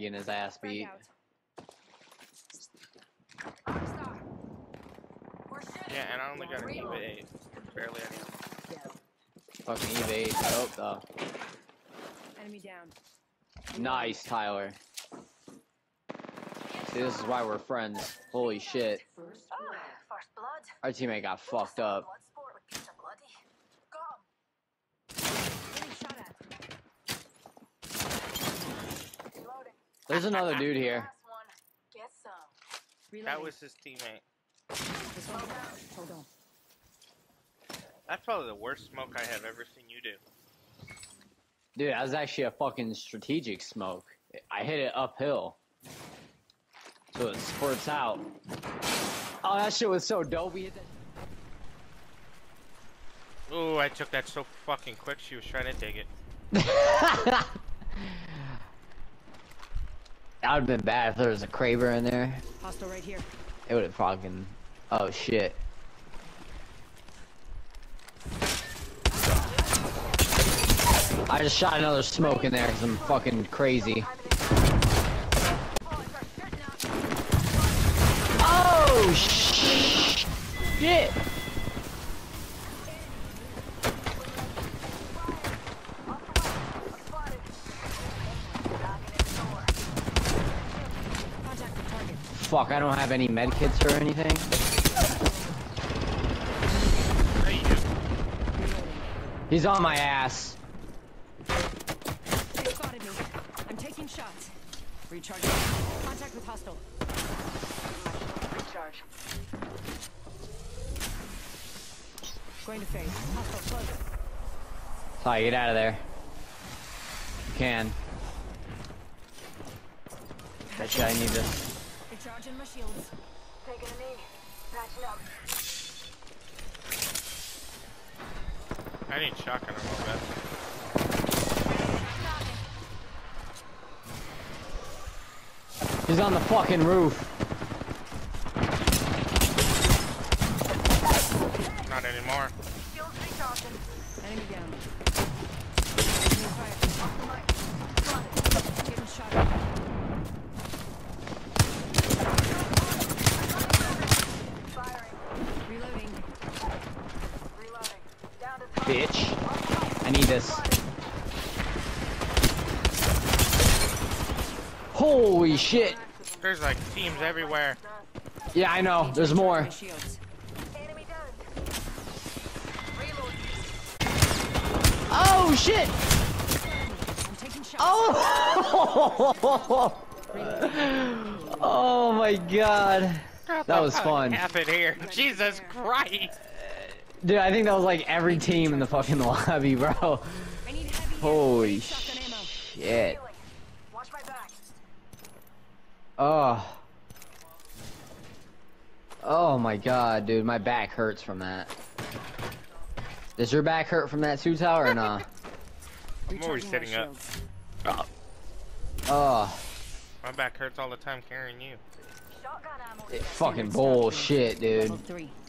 getting his ass Frag beat. out. Rockstar. We're shooting. Yeah, and I only got an EVA 8. Barely any. Fucking evade. Dope though. Enemy down. Nice, Tyler. See, this is why we're friends. Holy shit. Oh, first blood. Our teammate got fucked up. Blood sport with Peter Bloody. Got Getting shot at. him. Loading. There's another dude here. Get some. That was his teammate. Hold on. That's probably the worst smoke I have ever seen you do. Dude, that was actually a fucking strategic smoke. I hit it uphill. So it spurts out. Oh, that shit was so dope. We hit that. Ooh, I took that so fucking quick. She was trying to dig it. that would have been bad if there was a Kraber in there. Hostile right here. It would have fucking. Oh shit. I just shot another smoke in there because I'm fucking crazy. Oh sh- shit! Fuck, I don't have any med kits or anything. He's on my ass. They spotted me. I'm taking shots. Recharging. Contact with hostile. Recharge. Going to phase. Hostile close. Ty, get out of there. You can. Betcha I need this. Recharging my shields. Taking a knee. Patching up. I need shotgun ammo, bet. He's on the fucking roof. Not anymore. Shields recharging. Enemy down. Enemy fire. Getting shot at. Firing. Reloading. Reloading. Down to top. Bitch. I need this. Holy shit. There's like teams everywhere. Yeah, I know. There's more. My shields. Enemy down. Reload. Oh shit. I'm taking shots. Oh. Oh my god. That was fun. Happened here. Jesus Christ. Dude, I think that was like every team in the fucking lobby, bro. I need heavy Holy shit. Watch my back. Oh. Oh my god, dude, my back hurts from that. Does your back hurt from that too, Tower, or nah? I'm always Recharging sitting up. shields. Oh, My back hurts all the time carrying you. It fucking bullshit, dude.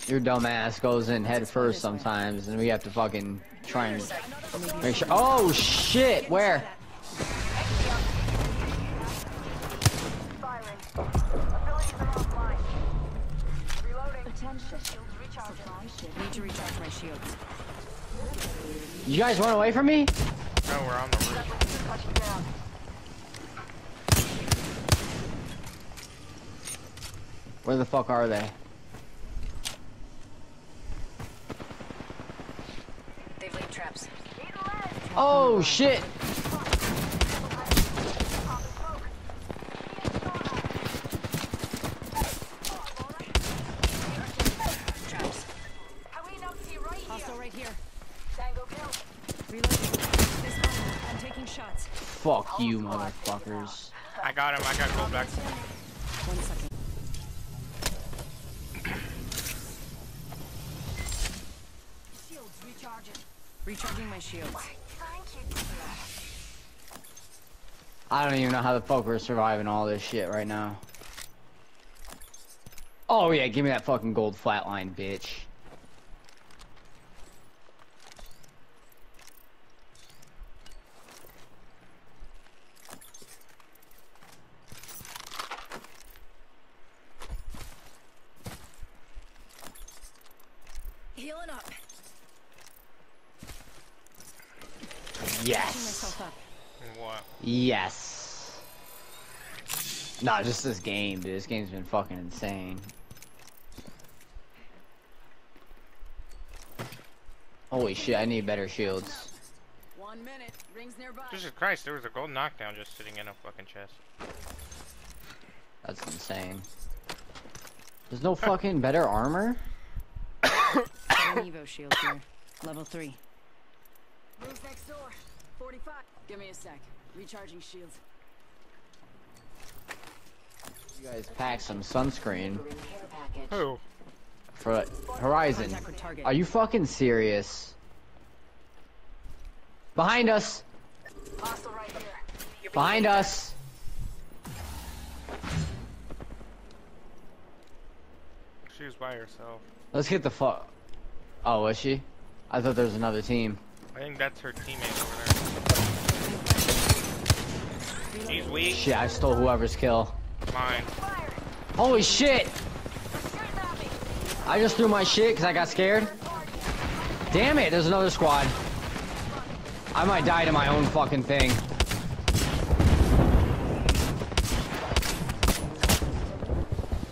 Your dumb ass goes in head first sometimes, and we have to fucking try and make sure. Oh shit, where? You guys run away from me? No, we're on the roof. Touching down. Where the fuck are they? They've laid traps. Oh shit! Traps. How we not see right here? right kill. Reloading. This one. I'm taking shots. Fuck you, motherfuckers. I got him. I got gold back. Recharging my shields. I don't even know how the fuck we're surviving all this shit right now. Oh yeah, give me that fucking gold flatline, bitch. Healing up. Yes. What? Yes. Nah, just this game, dude. This game's been fucking insane. Holy shit, I need better shields. One minute. Rings nearby. Jesus Christ, there was a gold knockdown just sitting in a fucking chest. That's insane. There's no fucking better armor? Evo shield here. Level 3. Rooms next door. 45. Give me a sec. Recharging shields. You guys pack some sunscreen Who? for Horizon. Contact with target. Are you fucking serious? Behind us! Hostile right here. Behind us! She was by herself. Let's get the fuck. Oh, was she? I thought there was another team. I think that's her teammate over there. He's weak. Shit, I stole whoever's kill. Mine. Holy shit! Shooting at me. I just threw my shit because I got scared. Damn it, there's another squad. I might die to my own fucking thing.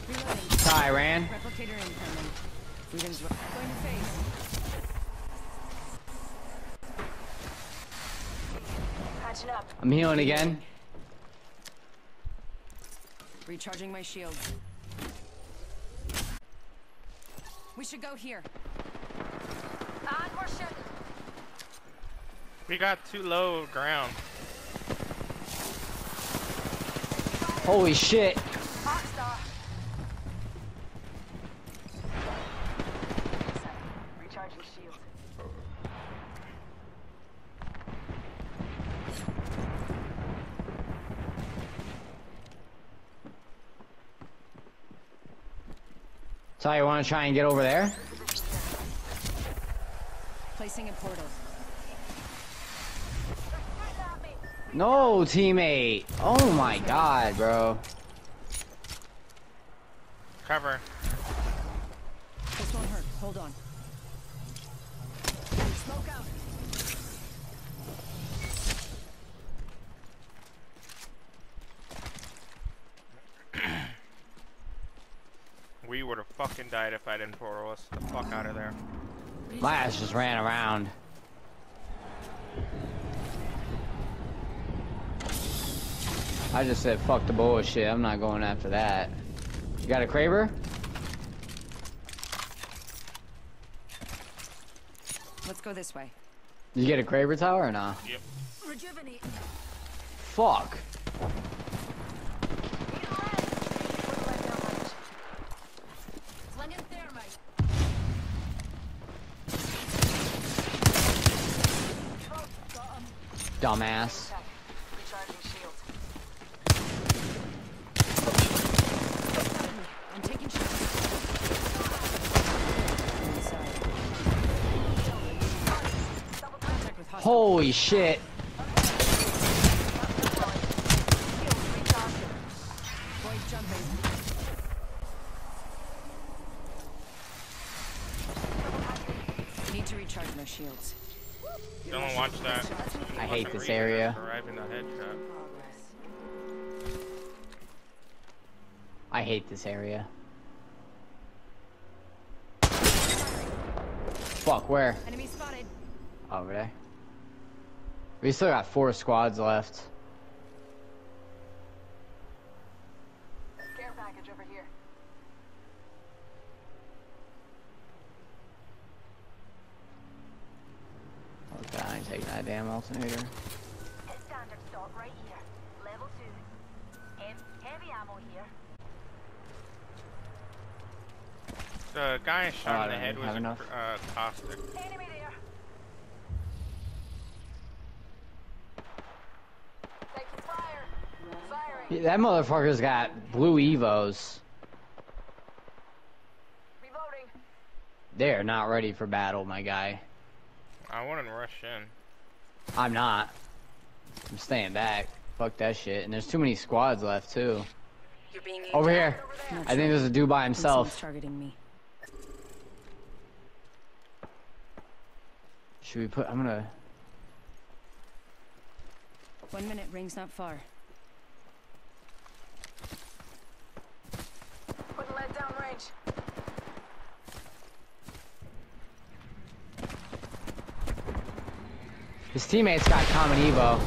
Reloading. Ty ran. Replicator incoming. I'm healing again. Recharging my shield. We should go here. And we're shooting. We got too low ground. Holy shit. Rockstar. Recharging shield. Ty, you want to try and get over there? Placing a portal. Shooting at me. No, teammate. Oh my god, bro. Cover. This won't hurt. Hold on. Smoke out. We would have fucking died if I didn't portal us the fuck out of there. My ass just ran around. I just said fuck the bullshit. I'm not going after that. You got a Kraber? Let's go this way. Did you get a Kraber tower or not? Yep. Rejuvenate. Fuck. Need a leg. Put the leg down range. Slinging thermite. Dumbass. Check. Recharging shield. I'm taking shots. Inside. Contact with hostile. Holy shit. Shield recharging. Void jumping. Need to recharge my shields. Don't watch that. I hate this area. after Arriving the headshot. I hate this area. Fuck, where? Enemy spotted. Over there. We still got four squads left. Care package over here. Okay, I ain't taking that damn alternator. Hit standard stock right here. Level two. Hem heavy ammo here. The guy I shot Oh, in the head was have a, enough. uh, caustic. Enemy there. Taking fire. Firing. Yeah, That motherfucker's got blue evos. Reloading. They're not ready for battle, my guy. I wouldn't rush in. I'm not. I'm staying back. Fuck that shit. And there's too many squads left too. You're being Over here. over there. I think there's a dude by himself. targeting me. Should we put? I'm gonna. One minute, ring's not far. Putting lead down range. His teammates got common Evo.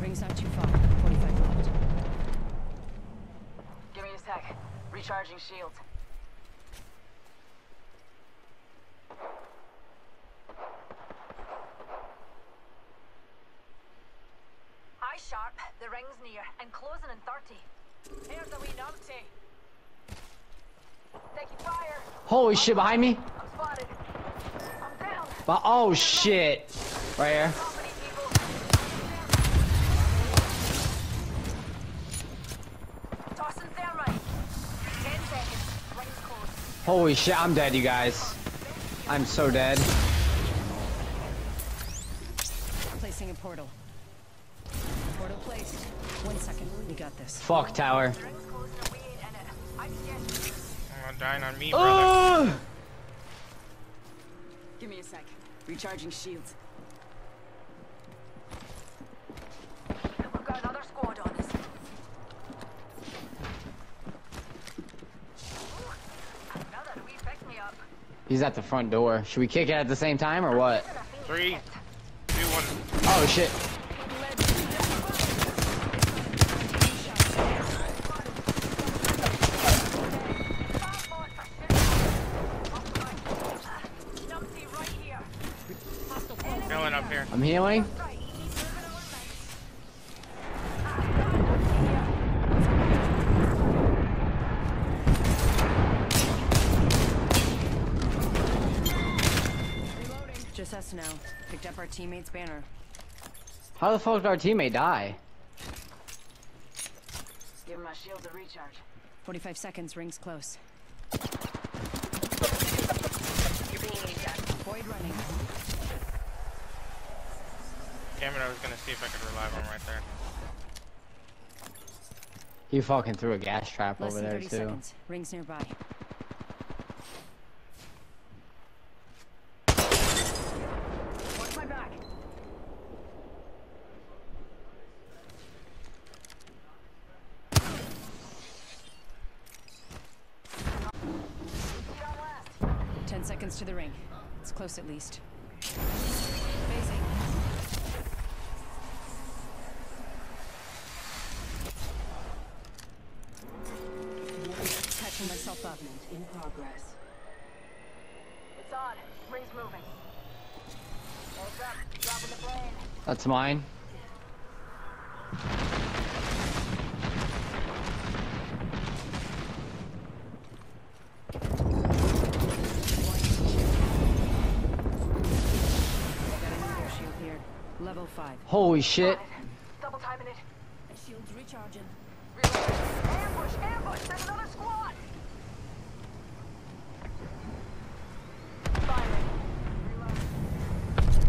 Ring's not too far. 45 left. Give me a sec. Recharging shields. Eye sharp. The ring's near and closing in 30. Here's a wee numpty. Taking fire. Holy shit! Behind me. I'm spotted. I'm down. But oh shit! Right here. Company people. Tossing thermite. Ten seconds. Ring's closed. Holy shit! I'm dead, you guys. I'm so dead. Placing a portal. Portal placed. One second. We got this. Fuck tower. Ring's closing and we ain't in it. I'm dying on me, brother. Oh! Give me a sec. Recharging shields. We've got another squad on us. Ooh, Another wee pick me up. He's at the front door. Should we kick it at the same time or what? Three, two, one. Oh shit! Numpty right here. Killing up here. I'm healing. Up our teammate's banner. How the fuck did our teammate die? Give my shields a recharge. 45 seconds. Ring's close. You're being eaten. Void running. Damn it, I was gonna see if I could revive him right there. He fucking threw a gas trap Less over there 30 too. seconds. Rings nearby. Watch my back. Lead on last. 10 seconds to the ring. It's close at least. Phasing. Catching myself up. in progress. It's on. Ring's moving. Heads up. Dropping the plane. That's mine. Holy shit! Double timing it. Shield's recharging. Reload. Ambush! Ambush! There's another squad! Firing. Reload.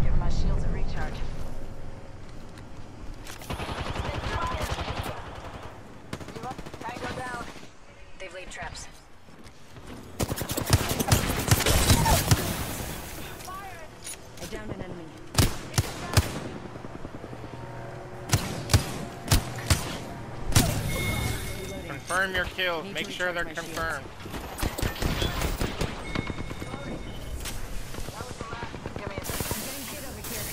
Give my shields a recharge. Reload. Tango down. They've laid traps. Firing. I downed an enemy. Confirm your kills. Make sure they're recharge my shields. confirmed. That was the last. Give me a second. I'm getting hit over here.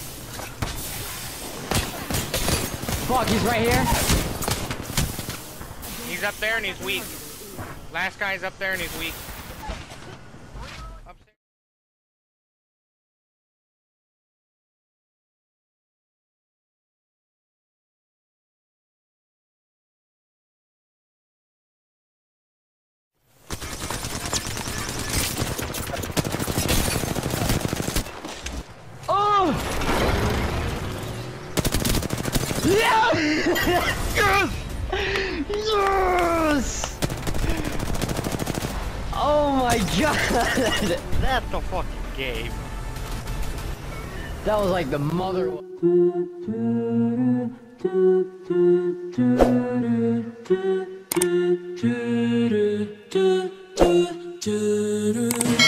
Fuck, he's right here. He's up there and he's weak. Last guy's up there and he's weak. Yes! Yes! Oh my god! That's the fucking game. That was like the mother.